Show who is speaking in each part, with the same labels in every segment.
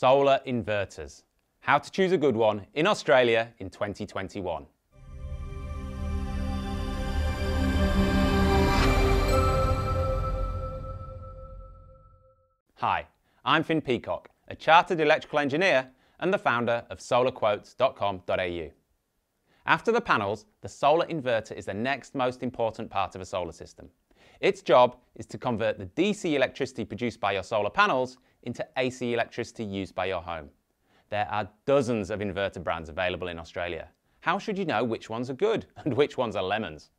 Speaker 1: Solar inverters. How to choose a good one in Australia in 2021. Hi, I'm Finn Peacock, a chartered electrical engineer and the founder of solarquotes.com.au. After the panels, the solar inverter is the next most important part of a solar system. Its job is to convert the DC electricity produced by your solar panels into AC electricity used by your home. There are dozens of inverter brands available in Australia. How should you know which ones are good and which ones are lemons?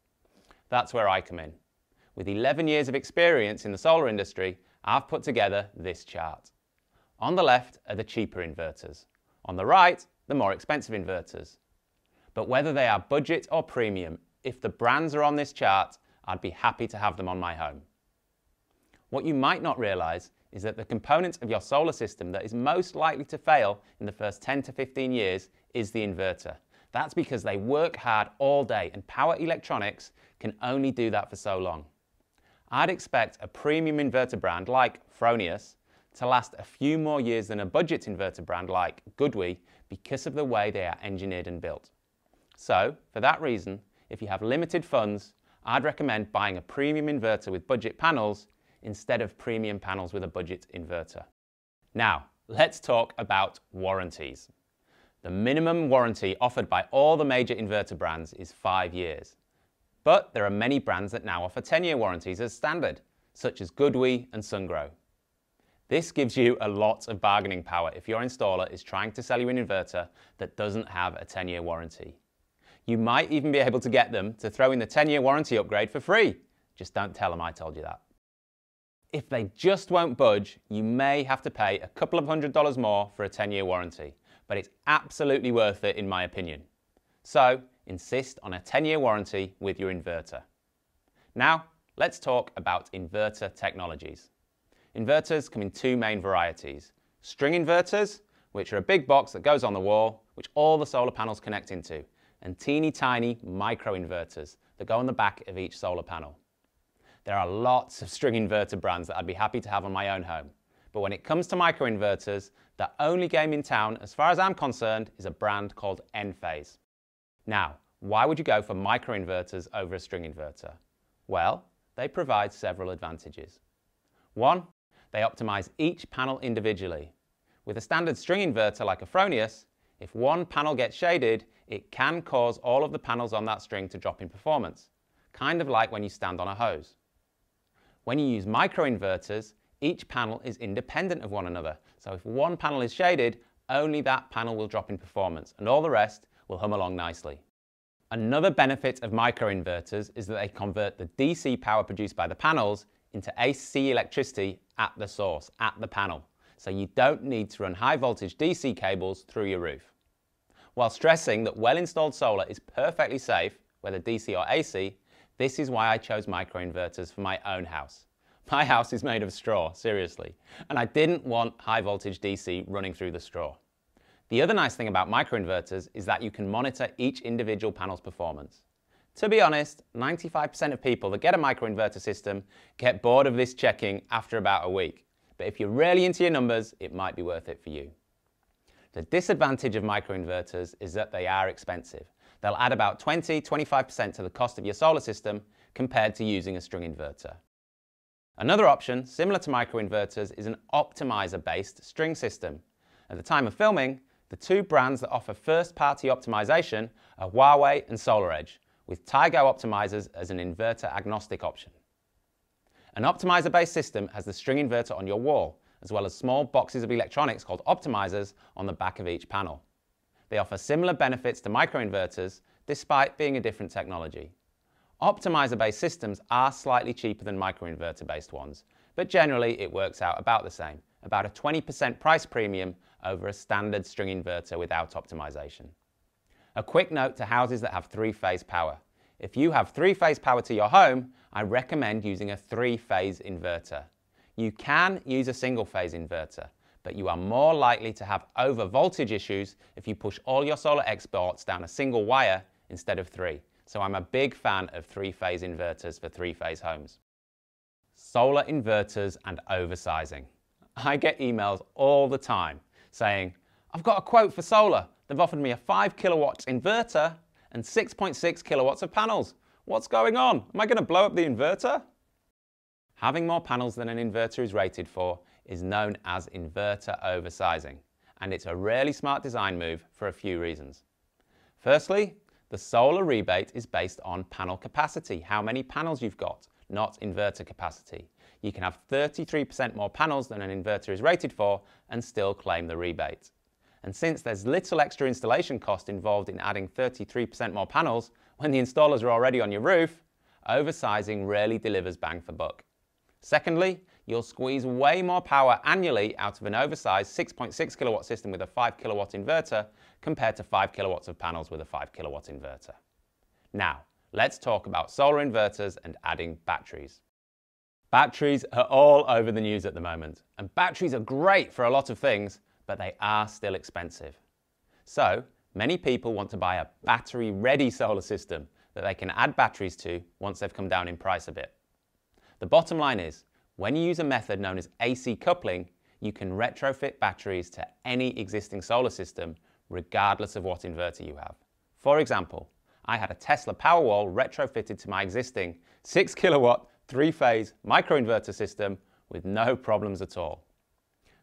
Speaker 1: That's where I come in. With 11 years of experience in the solar industry, I've put together this chart. On the left are the cheaper inverters. On the right, the more expensive inverters. But whether they are budget or premium, if the brands are on this chart, I'd be happy to have them on my home. What you might not realise is that the component of your solar system that is most likely to fail in the first 10 to 15 years is the inverter. That's because they work hard all day and power electronics can only do that for so long. I'd expect a premium inverter brand like Fronius to last a few more years than a budget inverter brand like GoodWe because of the way they are engineered and built. So, for that reason, if you have limited funds, I'd recommend buying a premium inverter with budget panels instead of premium panels with a budget inverter. Now, let's talk about warranties. The minimum warranty offered by all the major inverter brands is five years. But there are many brands that now offer 10-year warranties as standard, such as GoodWe and Sungrow. This gives you a lot of bargaining power if your installer is trying to sell you an inverter that doesn't have a 10-year warranty. You might even be able to get them to throw in the 10-year warranty upgrade for free. Just don't tell them I told you that. If they just won't budge, you may have to pay a couple of hundred dollars more for a 10-year warranty, but it's absolutely worth it in my opinion. So insist on a 10-year warranty with your inverter. Now, let's talk about inverter technologies. Inverters come in two main varieties. String inverters, which are a big box that goes on the wall, which all the solar panels connect into, and teeny tiny micro inverters that go on the back of each solar panel. There are lots of string inverter brands that I'd be happy to have on my own home. But when it comes to microinverters, the only game in town, as far as I'm concerned, is a brand called Enphase. Now, why would you go for microinverters over a string inverter? Well, they provide several advantages. One, they optimize each panel individually. With a standard string inverter like a Fronius, if one panel gets shaded, it can cause all of the panels on that string to drop in performance, kind of like when you stand on a hose. When you use microinverters, each panel is independent of one another. So if one panel is shaded, only that panel will drop in performance and all the rest will hum along nicely. Another benefit of microinverters is that they convert the DC power produced by the panels into AC electricity at the source, at the panel. So you don't need to run high voltage DC cables through your roof. While stressing that well-installed solar is perfectly safe, whether DC or AC, this is why I chose microinverters for my own house. My house is made of straw, seriously, and I didn't want high voltage DC running through the straw. The other nice thing about microinverters is that you can monitor each individual panel's performance. To be honest, 95% of people that get a microinverter system get bored of this checking after about a week. But if you're really into your numbers, it might be worth it for you. The disadvantage of microinverters is that they are expensive. They'll add about 20-25% to the cost of your solar system compared to using a string inverter. Another option, similar to microinverters, is an optimizer-based string system. At the time of filming, the two brands that offer first-party optimization are Huawei and SolarEdge, with Tigo optimizers as an inverter-agnostic option. An optimizer-based system has the string inverter on your wall, as well as small boxes of electronics called optimizers on the back of each panel. They offer similar benefits to microinverters, despite being a different technology. Optimizer-based systems are slightly cheaper than microinverter-based ones, but generally it works out about the same, about a 20% price premium over a standard string inverter without optimization. A quick note to houses that have three-phase power. If you have three-phase power to your home, I recommend using a three-phase inverter. You can use a single-phase inverter, but you are more likely to have over voltage issues if you push all your solar exports down a single wire instead of three. So I'm a big fan of three-phase inverters for three-phase homes. Solar inverters and oversizing. I get emails all the time saying, I've got a quote for solar. They've offered me a 5 kilowatt inverter and 6.6 kilowatts of panels. What's going on? Am I going to blow up the inverter? Having more panels than an inverter is rated for is known as inverter oversizing, and it's a really smart design move for a few reasons. Firstly, the solar rebate is based on panel capacity, how many panels you've got, not inverter capacity. You can have 33% more panels than an inverter is rated for and still claim the rebate. And since there's little extra installation cost involved in adding 33% more panels when the installers are already on your roof, oversizing rarely delivers bang for buck. Secondly, you'll squeeze way more power annually out of an oversized 6.6 kilowatt system with a 5 kilowatt inverter compared to 5 kilowatts of panels with a 5 kilowatt inverter. Now, let's talk about solar inverters and adding batteries. Batteries are all over the news at the moment, and batteries are great for a lot of things, but they are still expensive. So, many people want to buy a battery-ready solar system that they can add batteries to once they've come down in price a bit. The bottom line is, when you use a method known as AC coupling, you can retrofit batteries to any existing solar system, regardless of what inverter you have. For example, I had a Tesla Powerwall retrofitted to my existing 6 kilowatt, three-phase microinverter system with no problems at all.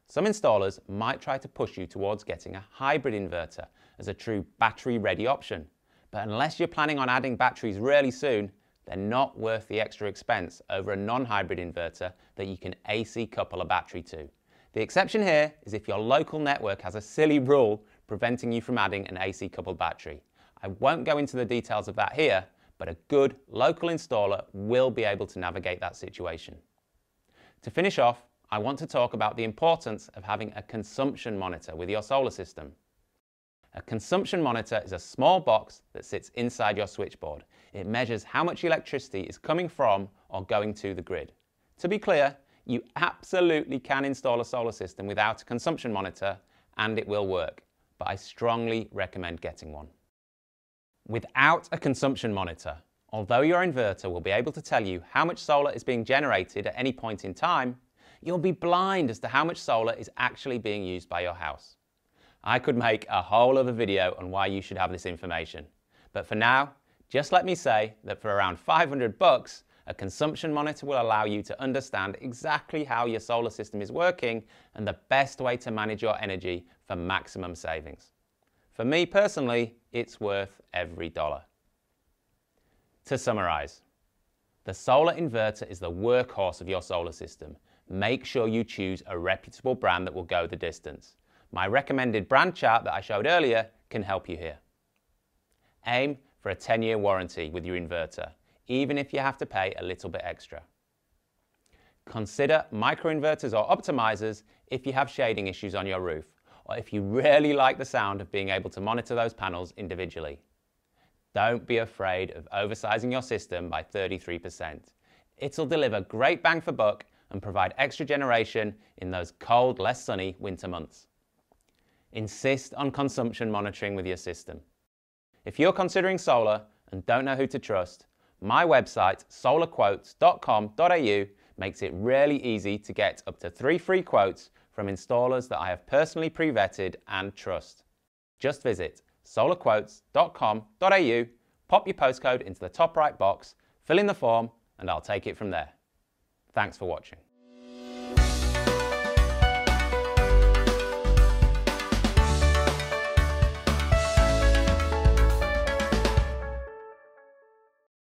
Speaker 1: Some installers might try to push you towards getting a hybrid inverter as a true battery-ready option, but unless you're planning on adding batteries really soon, they're not worth the extra expense over a non-hybrid inverter that you can AC couple a battery to. The exception here is if your local network has a silly rule preventing you from adding an AC coupled battery. I won't go into the details of that here, but a good local installer will be able to navigate that situation. To finish off, I want to talk about the importance of having a consumption monitor with your solar system. A consumption monitor is a small box that sits inside your switchboard. It measures how much electricity is coming from or going to the grid. To be clear, you absolutely can install a solar system without a consumption monitor and it will work, but I strongly recommend getting one. Without a consumption monitor, although your inverter will be able to tell you how much solar is being generated at any point in time, you'll be blind as to how much solar is actually being used by your house. I could make a whole other video on why you should have this information. But for now, just let me say that for around 500 bucks, a consumption monitor will allow you to understand exactly how your solar system is working and the best way to manage your energy for maximum savings. For me personally, it's worth every dollar. To summarize, the solar inverter is the workhorse of your solar system. Make sure you choose a reputable brand that will go the distance. My recommended brand chart that I showed earlier can help you here. Aim for a 10-year warranty with your inverter, even if you have to pay a little bit extra. Consider microinverters or optimizers if you have shading issues on your roof, or if you really like the sound of being able to monitor those panels individually. Don't be afraid of oversizing your system by 33%. It'll deliver great bang for buck and provide extra generation in those cold, less sunny winter months. Insist on consumption monitoring with your system. If you're considering solar and don't know who to trust, my website, solarquotes.com.au, makes it really easy to get up to three free quotes from installers that I have personally pre-vetted and trust. Just visit solarquotes.com.au, pop your postcode into the top right box, fill in the form, and I'll take it from there. Thanks for watching.